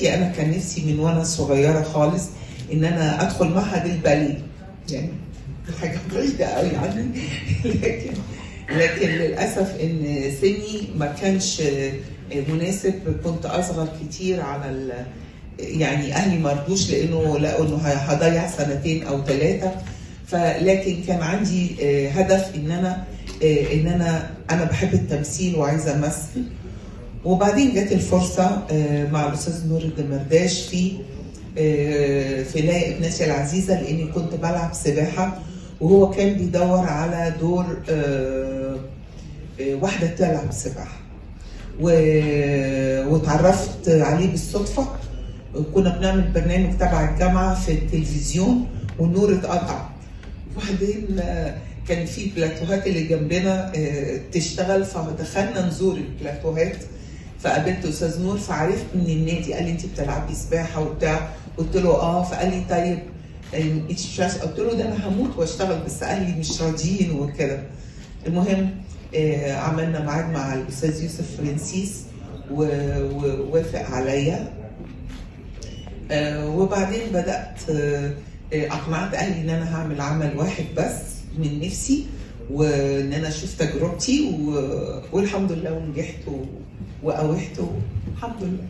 حياتي أنا كان نفسي من وأنا صغيرة خالص إن أنا أدخل معهد الباليه يعني حاجة بعيدة قوي عني. لكن لكن للأسف إن سني ما كانش مناسب كنت أصغر كتير على ال يعني أهلي ما رضوش لأنه لقوا إنه هضيع سنتين أو ثلاثة فلكن كان عندي هدف إن أنا إن أنا أنا بحب التمثيل وعايزة أمثل. وبعدين جت الفرصة مع الأستاذ نور الدمرداش في في لاي ابنتي العزيزة لأني كنت بلعب سباحة وهو كان بيدور على دور واحدة تلعب سباحة. واتعرفت عليه بالصدفة. كنا بنعمل برنامج تبع الجامعة في التلفزيون والنور اتقطع. وبعدين كان في بلاتوهات اللي جنبنا تشتغل فدخلنا نزور البلاتوهات. فقابلت أستاذ نور فعرفت من النادي قال لي انت بتلعبي سباحة وبتاع. قلت له آه فقال لي طيب مش قلت له ده أنا هموت وأشتغل بس قال لي مش راضيين وكده. المهم آه عملنا ميعاد مع الأستاذ يوسف فرانسيس ووافق عليا. آه وبعدين بدأت آه أقنعت أهلي إن أنا هعمل عمل واحد بس من نفسي. وإن أنا أشوف تجربتي و... والحمد لله ونجحت و... وأوحت الحمد لله.